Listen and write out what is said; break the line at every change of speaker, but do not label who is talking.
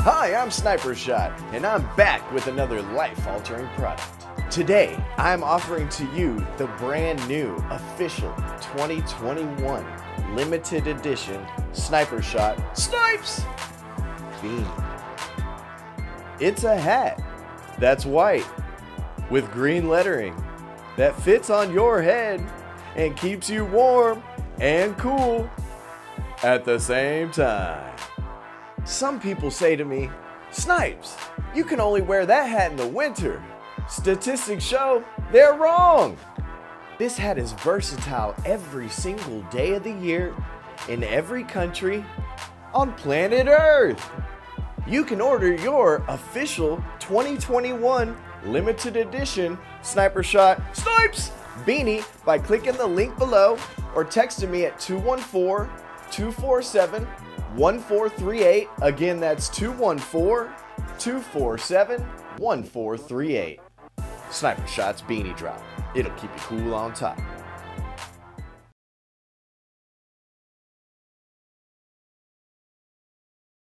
Hi, I'm Sniper Shot, and I'm back with another life altering product. Today, I'm offering to you the brand new official 2021 limited edition Sniper Shot Snipes Beanie. It's a hat that's white with green lettering that fits on your head and keeps you warm and cool at the same time. Some people say to me, Snipes, you can only wear that hat in the winter. Statistics show they're wrong. This hat is versatile every single day of the year, in every country, on planet Earth. You can order your official 2021 limited edition Sniper Shot Snipes beanie by clicking the link below or texting me at 214 247 1438. Again, that's 214 247 1438. Sniper Shots Beanie Drop. It'll keep you cool on top.